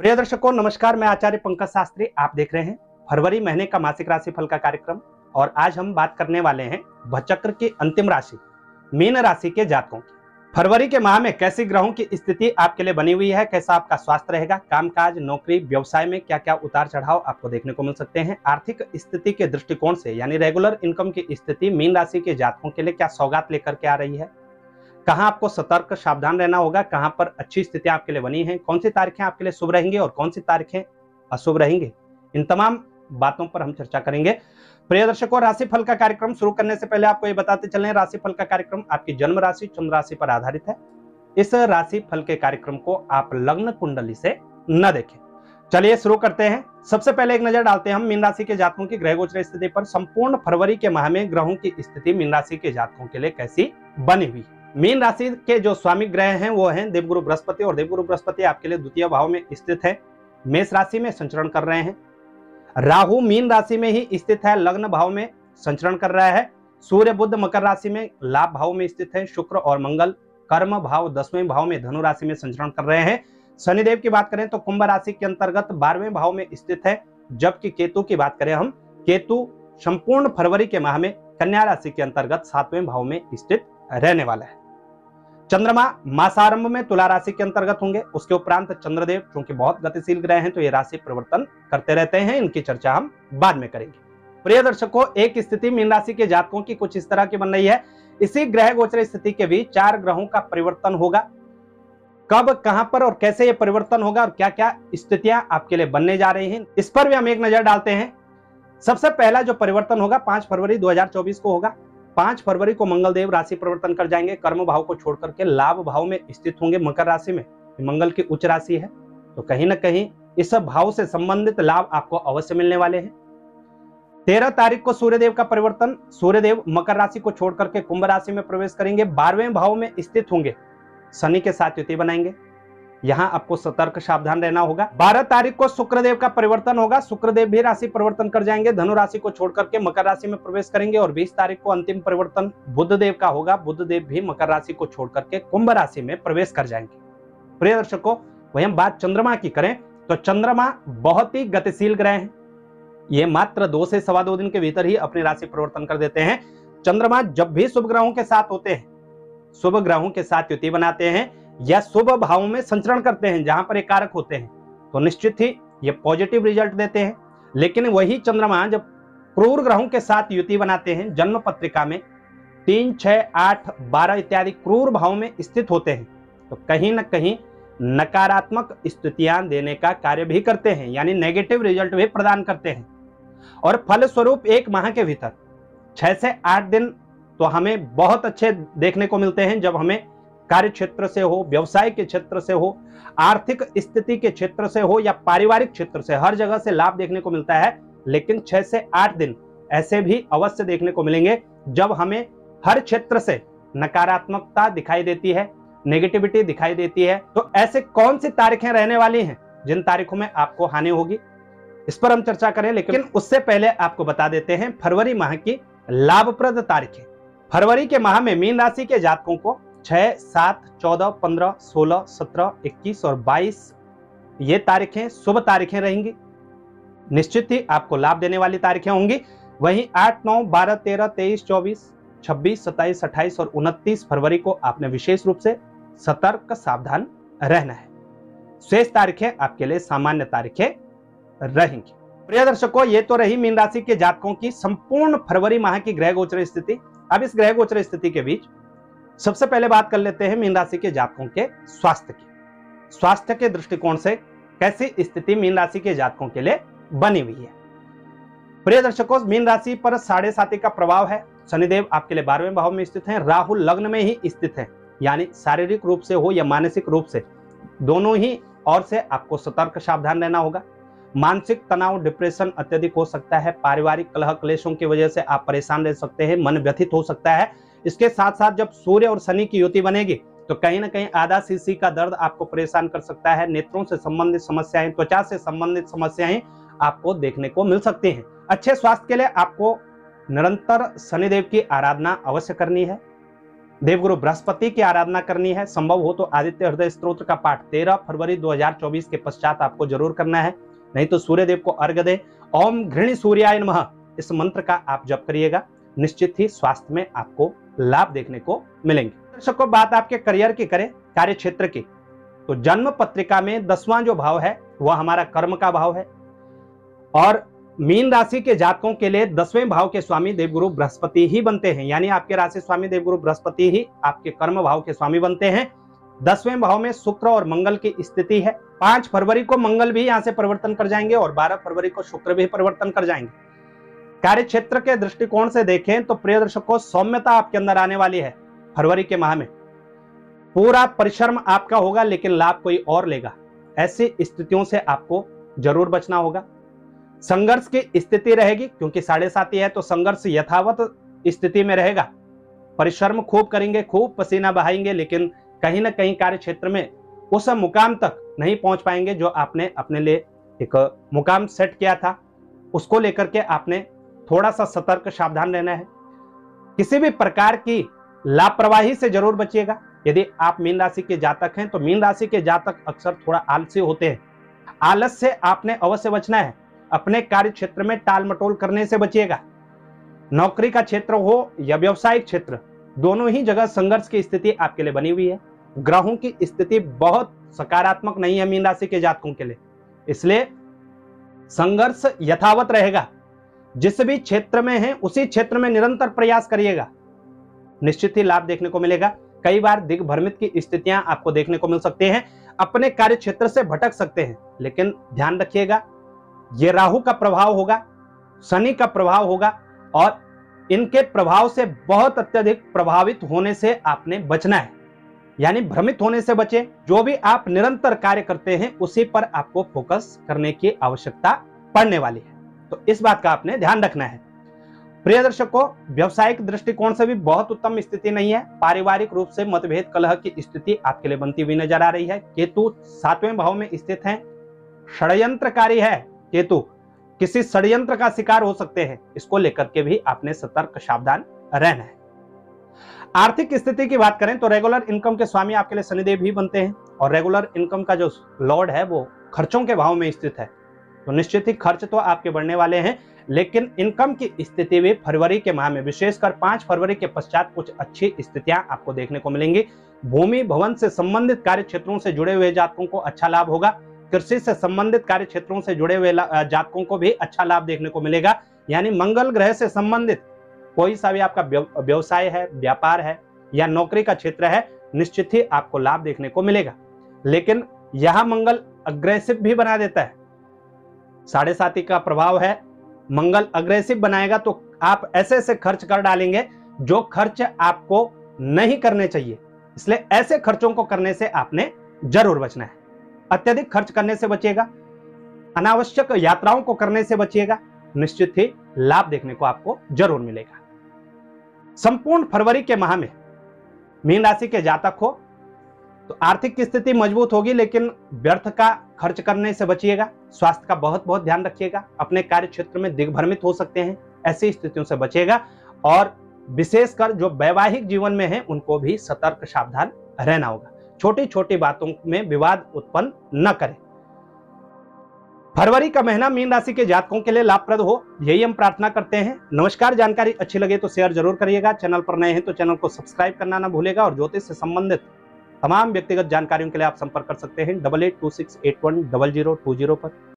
प्रिय दर्शकों, नमस्कार, मैं आचार्य पंकज शास्त्री। आप देख रहे हैं फरवरी महीने का मासिक राशि फल का कार्यक्रम और आज हम बात करने वाले हैं भचक्र की अंतिम राशि, मीन राशि के जातकों की। फरवरी के माह में कैसी ग्रहों की स्थिति आपके लिए बनी हुई है, कैसा आपका स्वास्थ्य रहेगा, कामकाज, नौकरी, व्यवसाय में क्या क्या उतार चढ़ाव आपको देखने को मिल सकते हैं, आर्थिक स्थिति के दृष्टिकोण से, यानी रेगुलर इनकम की स्थिति मीन राशि के जातकों के लिए क्या सौगात लेकर के आ रही है कहाँ आपको सतर्क सावधान रहना होगा, कहाँ पर अच्छी स्थितियाँ आपके लिए बनी हैं, कौन सी तारीखें आपके लिए शुभ रहेंगे और कौन सी तारीखें अशुभ रहेंगे। इन तमाम बातों पर हम चर्चा करेंगे। प्रिय दर्शकों राशि फल का कार्यक्रम शुरू करने से पहले आपको ये बताते चले राशि फल का कार्यक्रम आपकी जन्म राशि, चंद्र राशि पर आधारित है। इस राशि फल के कार्यक्रम को आप लग्न कुंडली से न देखें। चलिए शुरू करते हैं। सबसे पहले एक नज़र डालते हैं हम मीन राशि के जातकों की ग्रह गोचर स्थिति पर। संपूर्ण फरवरी के माह में ग्रहों की स्थिति मीन राशि के जातकों के लिए कैसी बनी हुई है? मीन राशि के जो स्वामी ग्रह हैं, वो हैं देवगुरु बृहस्पति और देवगुरु बृहस्पति आपके लिए द्वितीय भाव में स्थित है। मेष राशि में संचरण कर रहे हैं। राहु मीन राशि में ही स्थित है, लग्न भाव में संचरण कर रहा है। सूर्य बुद्ध मकर राशि में लाभ भाव में स्थित है, शुक्र और मंगल। कर्म भाव, दसवें भाव में धनु राशि में संचरण कर रहे हैं। शनिदेव की बात करें तो कुंभ राशि के अंतर्गत बारहवें भाव में स्थित है। जबकि केतु की बात करें हम, केतु संपूर्ण फरवरी के माह में कन्या राशि के अंतर्गत सातवें भाव में स्थित रहने वाला है। चंद्रमा मासारंभ में तुला राशि के अंतर्गत होंगे। उसके उपरांत चंद्रदेव क्योंकि बहुत गतिशील ग्रह हैं तो ये राशि परिवर्तन करते रहते हैं। इनकी चर्चा हम बाद में करेंगे। प्रिय दर्शकों, एक स्थिति मीन राशि के जातकों की कुछ इस तरह की बन रही है। इसी ग्रह गोचर स्थिति के भी चार ग्रहों का परिवर्तन होगा। कब, कहाँ पर और कैसे ये परिवर्तन होगा और क्या क्या स्थितियाँ आपके लिए बनने जा रही हैं, इस पर भी हम एक नज़र डालते हैं। सबसे पहला जो परिवर्तन होगा, पाँच फरवरी 2024 को होगा। पाँच फरवरी को मंगल देव राशि परिवर्तन कर जाएँगे। कर्म भाव को छोड़ करके लाभ भाव में स्थित होंगे मकर राशि में। मंगल की उच्च राशि है तो कहीं ना कहीं इस भाव से संबंधित लाभ आपको अवश्य मिलने वाले हैं। तेरह तारीख को सूर्यदेव का परिवर्तन। सूर्यदेव मकर राशि को छोड़ करके कुंभ राशि में प्रवेश करेंगे। बारहवें भाव में स्थित होंगे। शनि के साथ युति बनाएँगे। यहाँ आपको सतर्क सावधान रहना होगा। 12 तारीख को शुक्रदेव का परिवर्तन होगा। शुक्रदेव भी राशि परिवर्तन कर जाएँगे। धनु राशि को छोड़ करके मकर राशि में प्रवेश करेंगे और 20 तारीख को अंतिम परिवर्तन बुद्ध देव का होगा। बुद्ध देव भी मकर राशि को छोड़ करके कुंभ राशि में प्रवेश कर जाएँगे। प्रिय दर्शकों, वही हम बात चंद्रमा की करें तो चंद्रमा बहुत ही गतिशील ग्रह है। ये मात्र दो से सवा दो दिन के भीतर ही अपनी राशि परिवर्तन कर देते हैं। चंद्रमा जब भी शुभ ग्रहों के साथ होते हैं, शुभ ग्रहों के साथ युति बनाते हैं। या शुभ भाव में संचरण करते हैं, जहाँ पर एक कारक होते हैं तो निश्चित ही ये पॉजिटिव रिज़ल्ट देते हैं। लेकिन वही चंद्रमा जब क्रूर ग्रहों के साथ युति बनाते हैं, जन्म पत्रिका में, तीन, छह, आठ, बारह इत्यादि क्रूर भाव में स्थित होते हैं तो कहीं ना कहीं नकारात्मक स्थितियाँ देने का कार्य भी करते हैं, यानी नेगेटिव रिज़ल्ट भी प्रदान करते हैं। और फल स्वरूप एक माह के भीतर, छह से आठ दिन तो हमें बहुत अच्छे देखने को मिलते हैं, जब हमें कार्य क्षेत्र से हो, व्यवसाय के क्षेत्र से हो, आर्थिक स्थिति के क्षेत्र से हो या पारिवारिक क्षेत्र से, हर जगह से लाभ देखने को मिलता है, लेकिन छह से आठ दिन ऐसे भी अवश्य देखने को मिलेंगे जब हमें हर क्षेत्र से नकारात्मकता दिखाई देती है नेगेटिविटी दिखाई देती है। तो ऐसे कौन सी तारीखें रहने वाली हैं जिन तारीखों में आपको हानि होगी? इस पर हम चर्चा करें, लेकिन उससे पहले आपको बता देते हैं, फरवरी माह की लाभप्रद तारीखें। फरवरी के माह में मीन राशि के जातकों को छह सात, चौदह, पंद्रह, सोलह, सत्रह, इक्कीस और बाईस। ये तारीखें शुभ तारीखें रहेंगी। निश्चित ही आपको लाभ देने वाली तारीखें होंगी। वहीं आठ, नौ, बारह, तेरह, तेईस, चौबीस, छब्बीस, सत्ताईस, अट्ठाईस और उनतीस फरवरी को आपने विशेष रूप से सतर्क सावधान रहना है। शेष तारीखें आपके लिए सामान्य तारीखें रहेंगी। प्रिय दर्शकों, ये तो रही मीन राशि के जातकों की संपूर्ण फरवरी माह की ग्रह गोचर स्थिति। अब इस ग्रह गोचर स्थिति के बीच सबसे पहले बात कर लेते हैं मीन राशि के जातकों के स्वास्थ्य की। स्वास्थ्य के दृष्टिकोण से कैसी स्थिति मीन राशि के जातकों के लिए बनी हुई है? प्रिय दर्शकों, मीन राशि पर साढ़े साथी का प्रभाव है। शनिदेव आपके लिए बारहवें भाव में स्थित हैं। राहुल लग्न में ही स्थित है। यानी शारीरिक रूप से हो या मानसिक रूप से, दोनों ही और से आपको सतर्क सावधान रहना होगा। मानसिक तनाव, डिप्रेशन अत्यधिक हो सकता है। पारिवारिक कलह क्लेशों की वजह से आप परेशान रह सकते हैं। मन व्यथित हो सकता है। इसके साथ साथ जब सूर्य और शनि की युति बनेगी तो कहीं ना कहीं आधा सीसी का दर्द आपको परेशान कर सकता है। नेत्रों से संबंधित समस्याएँ, त्वचा से संबंधित समस्याएँ आपको देखने को मिल सकती हैं। अच्छे स्वास्थ्य के लिए आपको निरंतर शनिदेव की आराधना अवश्य करनी है। देवगुरु बृहस्पति की आराधना करनी है। संभव हो तो आदित्य हृदय स्त्रोत्र का पाठ 13 फरवरी 2024 के पश्चात आपको ज़रूर करना है। नहीं तो सूर्य देव को अर्घ दे। ओम घृणी सूर्याय नमः। इस मंत्र का आप जप करिएगा। निश्चित ही स्वास्थ्य में आपको लाभ देखने को मिलेंगे। दर्शकों बात आपके करियर की करें कार्य क्षेत्र की। तो जन्म पत्रिका में दसवां जो भाव है, वह हमारा कर्म का भाव है। और मीन राशि के जातकों के लिए दसवें भाव के स्वामी देवगुरु बृहस्पति ही बनते हैं। यानी आपके राशि स्वामी देवगुरु बृहस्पति ही आपके कर्म भाव के स्वामी बनते हैं। दसवें भाव में शुक्र और मंगल की स्थिति है। पाँच फरवरी को मंगल भी यहाँ से परिवर्तन कर जाएँगे और बारह फरवरी को शुक्र भी परिवर्तन कर जाएँगे। कार्य क्षेत्र के दृष्टिकोण से देखें तो प्रिय दर्शकों, सौम्यता आपके अंदर आने वाली है, फरवरी के माह में। पूरा परिश्रम आपका होगा, लेकिन लाभ कोई और लेगा। ऐसी स्थितियों से आपको ज़रूर बचना होगा। संघर्ष की स्थिति रहेगी, क्योंकि साढ़े सात है तो संघर्ष यथावत स्थिति में रहेगा। परिश्रम खूब करेंगे, खूब पसीना बहाएँगे, लेकिन कहीं ना कहीं कार्य क्षेत्र में उस मुकाम तक नहीं पहुँच पाएँगे जो आपने अपने लिए एक मुकाम सेट किया था। उसको लेकर के आपने थोड़ा सा सतर्क सावधान रहना है। किसी भी प्रकार की लापरवाही से ज़रूर बचिएगा। यदि आप मीन राशि के जातक हैं तो मीन राशि के जातक अक्सर थोड़ा आलसी होते हैं। आलस से आपने अवश्य बचना है। अपने कार्य क्षेत्र में टाल मटोल करने से बचिएगा। नौकरी का क्षेत्र हो या व्यवसायिक क्षेत्र, दोनों ही जगह संघर्ष की स्थिति आपके लिए बनी हुई है। ग्रहों की स्थिति बहुत सकारात्मक नहीं है मीन राशि के जातकों के लिए। इसलिए संघर्ष यथावत रहेगा। जिस भी क्षेत्र में है, उसी क्षेत्र में निरंतर प्रयास करिएगा। निश्चित ही लाभ देखने को मिलेगा। कई बार दिग्भ्रमित की स्थितियाँ आपको देखने को मिल सकती हैं, अपने कार्य क्षेत्र से भटक सकते हैं, लेकिन ध्यान रखिएगा, ये राहु का प्रभाव होगा, शनि का प्रभाव होगा, और इनके प्रभाव से बहुत अत्यधिक प्रभावित होने से आपने बचना है। यानी भ्रमित होने से बचे, जो भी आप निरंतर कार्य करते हैं, उसी पर आपको फोकस करने की आवश्यकता पड़ने वाली है। तो इस बात का आपने ध्यान रखना है। प्रिय दर्शकों, व्यवसायिक दृष्टिकोण से भी बहुत उत्तम स्थिति नहीं है। पारिवारिक रूप से मतभेद, कलह की स्थिति आपके लिए बनती हुई नज़र आ रही है। केतु सातवें भाव में स्थित है। षडयंत्रकारी है केतु। किसी षड्यंत्र का शिकार हो सकते हैं। इसको लेकर के भी आपने सतर्क, सावधान रहना है। आर्थिक स्थिति की बात करें तो रेगुलर इनकम के स्वामी आपके लिए शनिदेव ही बनते हैं। और रेगुलर इनकम का जो लॉर्ड है, वो खर्चों के भाव में स्थित है। तो निश्चित ही खर्च तो आपके बढ़ने वाले हैं, लेकिन इनकम की स्थिति भी फरवरी के माह में, विशेषकर पाँच फरवरी के पश्चात कुछ अच्छी स्थितियाँ आपको देखने को मिलेंगी। भूमि, भवन से संबंधित कार्य क्षेत्रों से जुड़े हुए जातकों को अच्छा लाभ होगा। कृषि से संबंधित कार्य क्षेत्रों से जुड़े हुए जातकों को भी अच्छा लाभ देखने को मिलेगा। यानी मंगल ग्रह से संबंधित कोई सा भी आपका व्यवसाय है, व्यापार है या नौकरी का क्षेत्र है, निश्चित ही आपको लाभ देखने को मिलेगा। लेकिन यह मंगल अग्रेसिव भी बना देता है। साढ़े साथी का प्रभाव है। मंगल अग्रेसिव बनाएगा तो आप ऐसे ऐसे खर्च कर डालेंगे जो खर्च आपको नहीं करने चाहिए। इसलिए ऐसे खर्चों को करने से आपने ज़रूर बचना है। अत्यधिक खर्च करने से बचिएगा। अनावश्यक यात्राओं को करने से बचिएगा। निश्चित ही लाभ देखने को आपको ज़रूर मिलेगा। संपूर्ण फरवरी के माह में मीन राशि के जातक हो तो आर्थिक स्थिति मज़बूत होगी, लेकिन व्यर्थ का खर्च करने से बचिएगा। स्वास्थ्य का बहुत बहुत ध्यान रखिएगा। अपने कार्य क्षेत्र में दिग्भ्रमित हो सकते हैं, ऐसी स्थितियों से बचिएगा। और विशेषकर जो वैवाहिक जीवन में है, उनको भी सतर्क सावधान रहना होगा। छोटी छोटी बातों में विवाद उत्पन्न न करें। फरवरी का महीना मीन राशि के जातकों के लिए लाभप्रद हो, यही हम प्रार्थना करते हैं। नमस्कार, जानकारी अच्छी लगे तो शेयर ज़रूर करिएगा। चैनल पर नए हैं तो चैनल को सब्सक्राइब करना ना भूलेगा और ज्योतिष से संबंधित तमाम व्यक्तिगत जानकारियों के लिए आप संपर्क कर सकते हैं double eight two six eight one double zero two zero पर।